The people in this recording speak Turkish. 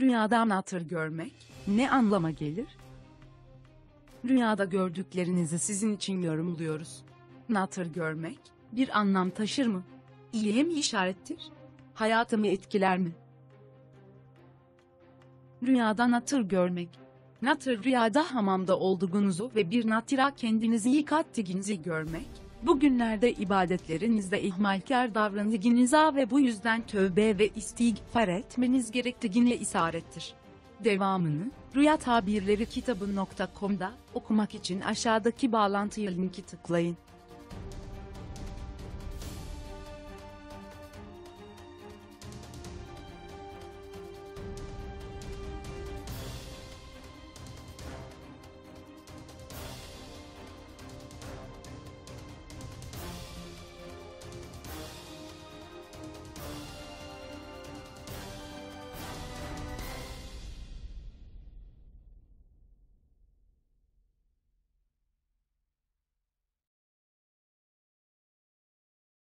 Rüyada natır görmek ne anlama gelir? Rüyada gördüklerinizi sizin için yorumluyoruz. Natır görmek bir anlam taşır mı? İyiye mi işarettir? Hayatımı etkiler mi? Rüyada natır görmek. Natır rüyada hamamda olduğunuzu ve bir natıra kendinizi yıkattığınızı görmek. Bugünlerde ibadetlerinizde ihmalkar davrandığınıza ve bu yüzden tövbe ve istiğfar etmeniz gerektiğine isarettir. Devamını, Rüya Tabirleri kitabı.com'da okumak için aşağıdaki bağlantıya linki tıklayın.